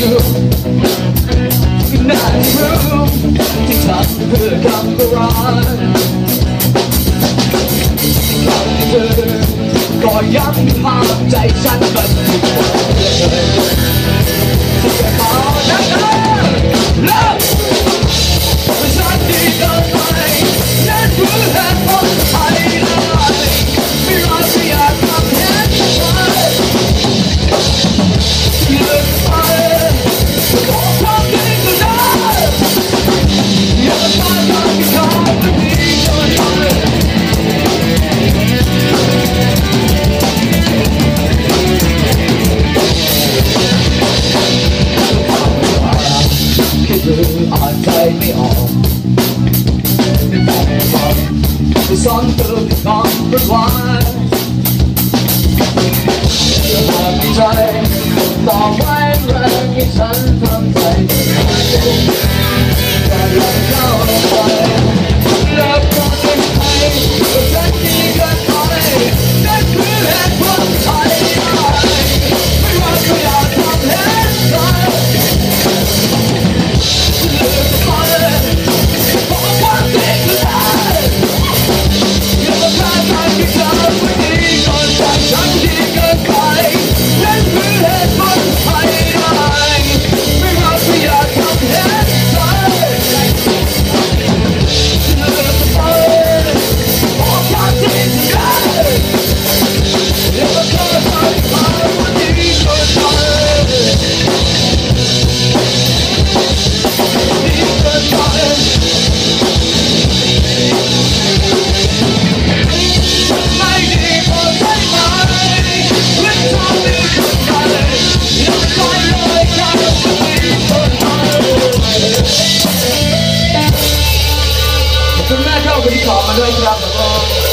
you Night room Tick tock, hood, come garage Come to Go young, hard, day, Saturday God me on. The sun will be gone for. I know you have the wrong.